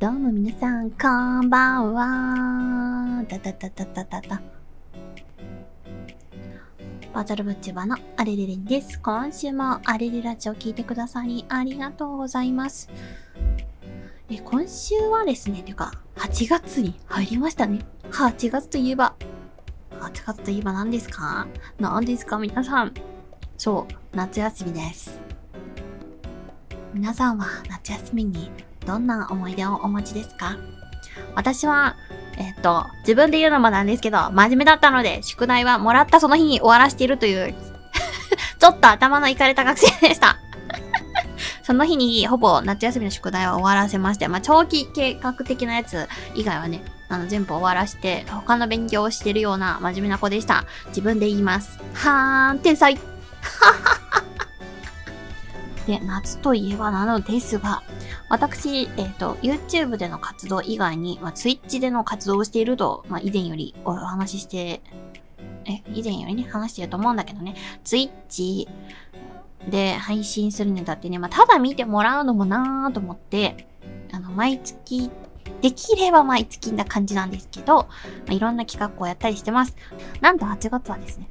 どうも皆さん、こんばんは。だだだだだだだ。バーチャルブッチバのアレレレンです。今週もアレレラジオ聞いてくださりありがとうございます。え、今週はですね、てか、8月に入りましたね。8月といえば、8月といえば何ですか？何ですか皆さん。そう、夏休みです。皆さんは夏休みにどんな思い出をお持ちですか？私は、えっと、自分で言うのもなんですけど、真面目だったので、宿題はもらったその日に終わらしているという、ちょっと頭のいかれた学生でした。その日にほぼ夏休みの宿題を終わらせまして、まあ、長期計画的なやつ以外はね、あの、全部終わらして、他の勉強をしてるような真面目な子でした。自分で言います。はーん、天才ははで、夏といえばなのですが、私、えっ、と、YouTube での活動以外に、まあ、Twitch での活動をしていると、まあ、以前よりお話しして、え、以前よりね、話してると思うんだけどね、Twitch で配信するにあたってね、まあ、ただ見てもらうのもなーと思って、あの、毎月、できれば毎月な感じなんですけど、まあ、いろんな企画をやったりしてます。なんと8月はですね、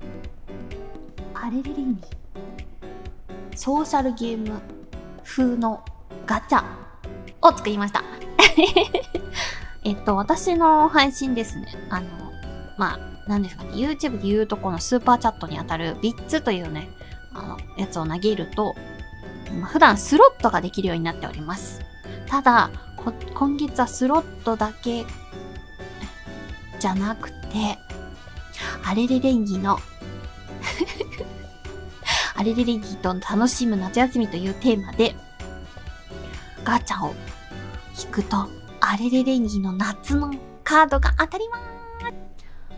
あれれれいに、ソーシャルゲーム風のガチャを作りました。えっと、私の配信ですね。あの、まあ、なんですかね、YouTube で言うとこのスーパーチャットにあたる Bits というね、あの、やつを投げると、ま普段スロットができるようになっております。ただ、こ今月はスロットだけじゃなくて、アレレレンギのアレレレンギと楽しむ夏休みというテーマで、ガチャを引くと、アレレレニーの夏のカードが当たります。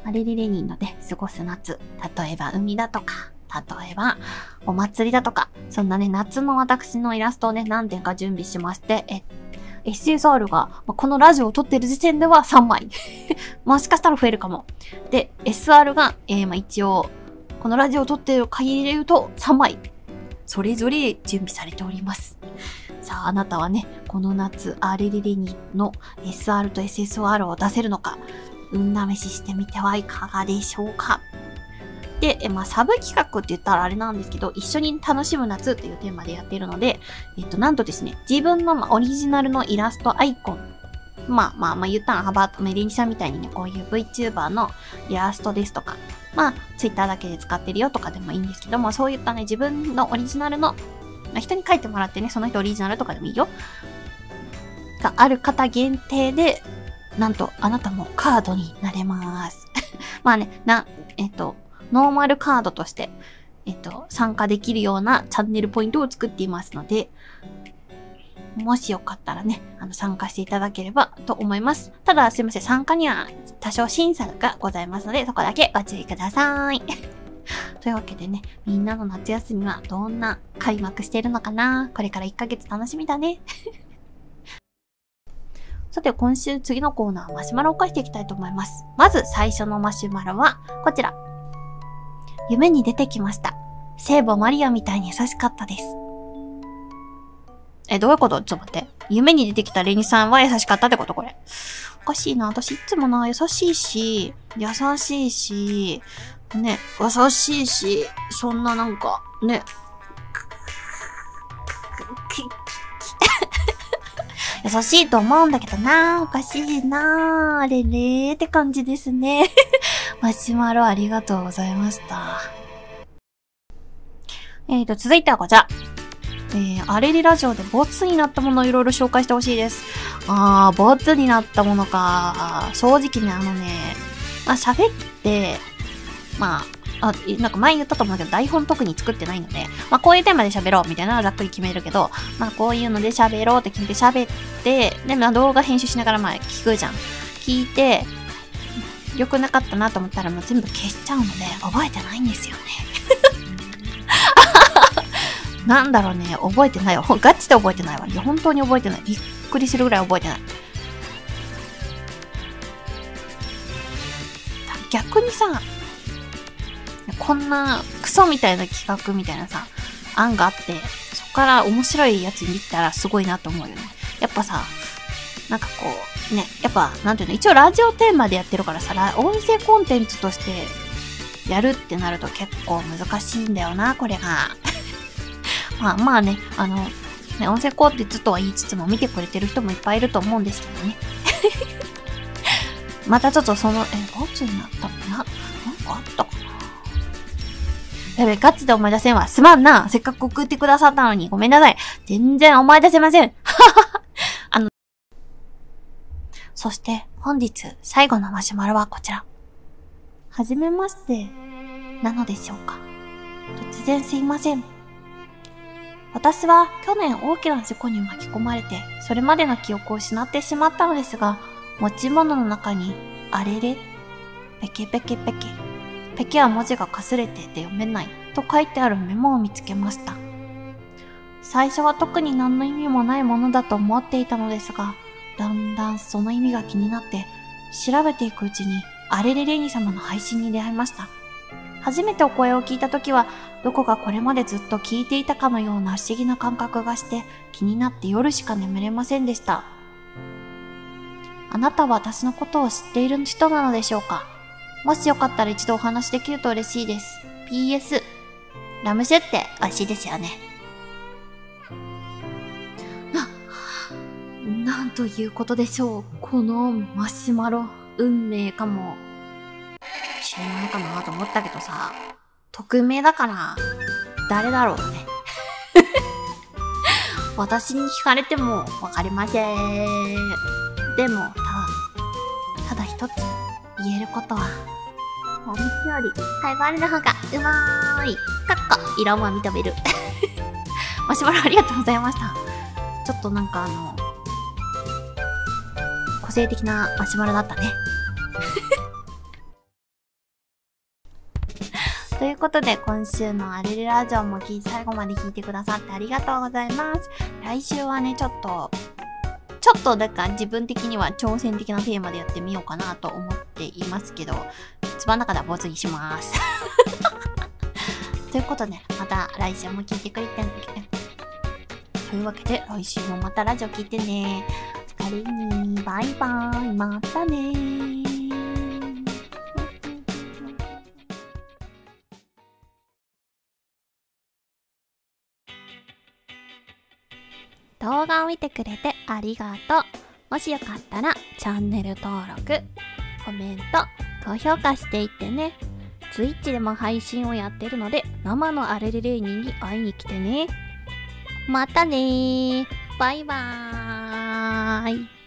アレレレニーので過ごす夏。例えば海だとか、例えばお祭りだとか、そんなね、夏の私のイラストをね、何点か準備しまして、え、SSR が、まこのラジオを撮ってる時点では3枚。もしかしたら増えるかも。で、SR が、えーまあ一応、このラジオを撮ってる限りで言うと3枚。それぞれ準備されております。さあ、あなたはね、この夏、アレレレニの SR と SSR を出せるのか、運試ししてみてはいかがでしょうか。で、えまあ、サブ企画って言ったらあれなんですけど、一緒に楽しむ夏っていうテーマでやっているので、えっと、なんとですね、自分のオリジナルのイラストアイコン、まあまあまあ言ったらハバートメレニさんみたいにね、こういう VTuber のイラストですとか、まあ、Twitter だけで使ってるよとかでもいいんですけども、そういったね、自分のオリジナルのま人に書いてもらってね、その人オリジナルとかでもいいよ。がある方限定で、なんとあなたもカードになれます。まあね、な、えっと、ノーマルカードとして、えっと、参加できるようなチャンネルポイントを作っていますので、もしよかったらね、あの、参加していただければと思います。ただ、すいません、参加には多少審査がございますので、そこだけご注意ください。というわけでね、みんなの夏休みはどんな開幕してるのかな？これから1ヶ月楽しみだね。さて、今週次のコーナー、マシュマロを返していきたいと思います。まず最初のマシュマロは、こちら。夢に出てきました。聖母マリアみたいに優しかったです。え、どういうこと？ちょっと待って。夢に出てきたレニさんは優しかったってこと？これ。おかしいな。私いつもな、優しいし、優しいし、ね、優しいし、そんななんか、ね、優しいと思うんだけどなおかしいなあれれーって感じですね。マシュマロありがとうございました。えーと、続いてはこちら。えー、アレリラジオでボツになったものをいろいろ紹介してほしいです。あー、ボツになったものか。正直ね、あのね、まあ、喋って、まあ、あ、なんか前言ったと思うけど、台本特に作ってないので、まあこういうテーマで喋ろうみたいなのはざっくり決めるけど、まあこういうので喋ろうって決めて喋って、で、まあ動画編集しながらまあ聞くじゃん。聞いて、良くなかったなと思ったらもう全部消しちゃうので、覚えてないんですよね。なんだろうね、覚えてないわ。ほ ガチで覚えてないわ。いや、本当に覚えてない。びっくりするぐらい覚えてない。逆にさ、こんなクソみたいな企画みたいなさ、案があって、そこから面白いやつにできたらすごいなと思うよね。やっぱさ、なんかこう、ね、やっぱ、なんていうの、一応ラジオテーマでやってるからさ、音声コンテンツとしてやるってなると結構難しいんだよな、これが。まあまあね、あの、ね、音声コンテンツとは言いつつも見てくれてる人もいっぱいいると思うんですけどね。またちょっとその、え、ボツになったかな？なんかあったかな？やべ、ガチで思い出せんわ。すまんな。せっかく送ってくださったのに。ごめんなさい。全然思い出せません。あの、そして本日最後のマシュマロはこちら。はじめまして、なのでしょうか？突然すいません。私は去年大きな事故に巻き込まれて、それまでの記憶を失ってしまったのですが、持ち物の中に、あれれ、ペケペケペケ、ペケは文字がかすれてて読めないと書いてあるメモを見つけました。最初は特に何の意味もないものだと思っていたのですが、だんだんその意味が気になって、調べていくうちに、アレレレニ様の配信に出会いました。初めてお声を聞いた時は、どこかこれまでずっと聞いていたかのような不思議な感覚がして、気になって夜しか眠れませんでした。あなたは私のことを知っている人なのでしょうか？もしよかったら一度お話できると嬉しいです。PS、ラム酒って美味しいですよね。な、なんということでしょう。このマシュマロ、運命かもしれないかなと思ったけどさ、匿名だから、誰だろうね。私に聞かれてもわかりません。でも、ただ、ただ一つ言えることは、お店よりハイバールの方がうまーい。かっこ、色も認める。マシュマロありがとうございました。ちょっとなんかあの、個性的なマシュマロだったね。ということで、今週のアレレラジオも最後まで聞いてくださってありがとうございます。来週はね、ちょっと、ちょっとだから自分的には挑戦的なテーマでやってみようかなと思っていますけど、つまん中ではボツにします。ということで、また来週も聞いてくれてんだけど、というわけで、来週もまたラジオ聞いてね。お疲れに、バイバーイ、またね動画を見てくれてありがとう。もしよかったらチャンネル登録、コメント、高評価していってね。Twitch でも配信をやってるので生のアレルレーニーに会いに来てね。またねー。バイバーイ。